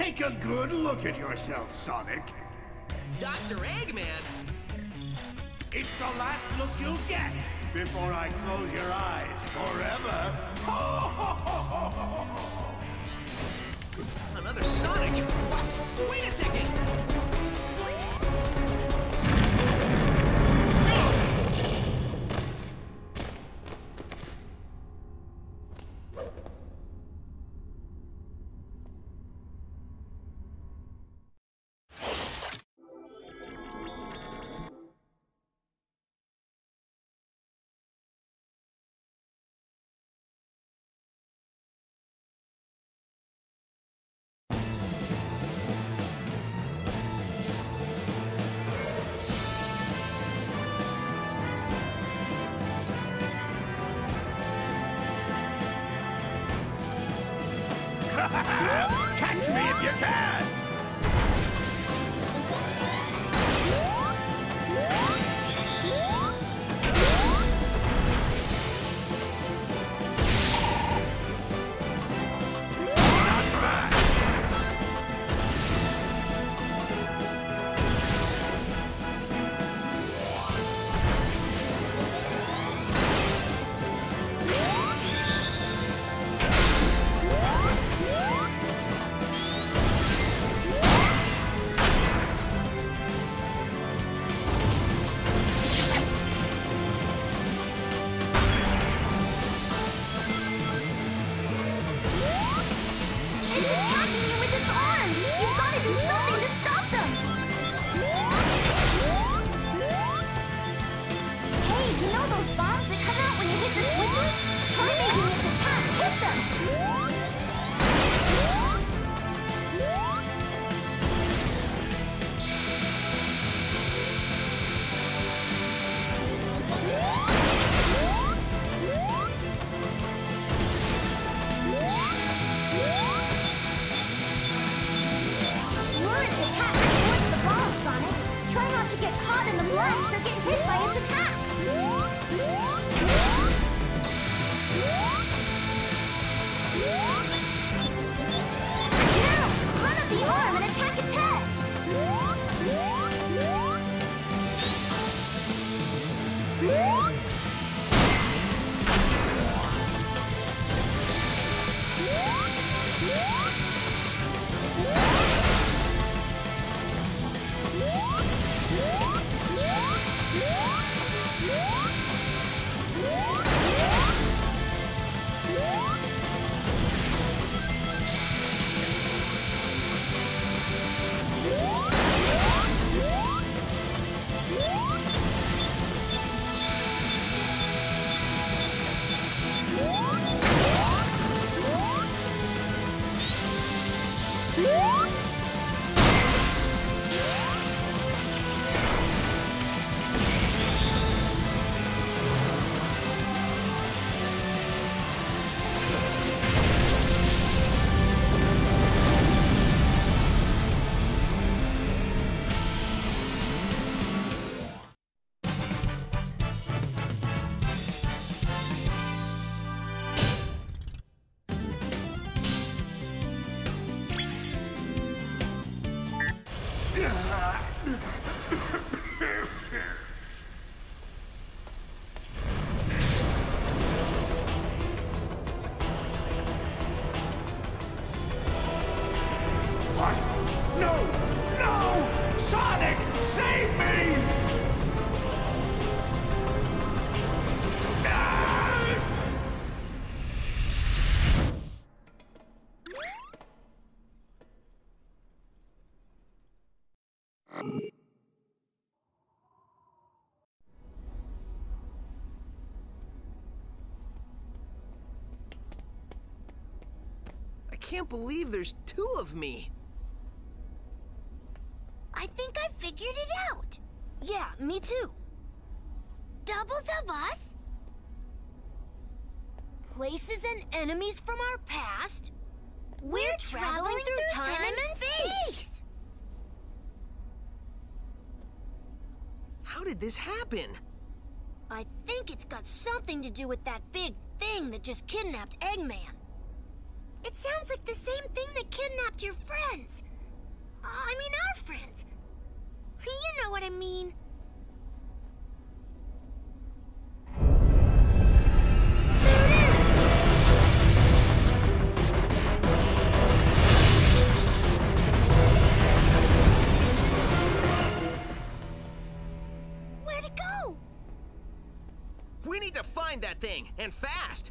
Take a good look at yourself, Sonic. Dr. Eggman? It's the last look you'll get before I close your eyes forever. Another Sonic? What? Catch me if you can! Get caught in the blast or get hit by its attacks. Ugh. Can't believe there's two of me. I think I figured it out. Yeah, me too. Doubles of us? Places and enemies from our past? We're, traveling, through, time, and space. How did this happen? I think it's got something to do with that big thing thing that just kidnapped Eggman. It sounds like the same thing that kidnapped your friends. Uh, I mean, our friends. You know what I mean. We need to find that thing, and fast.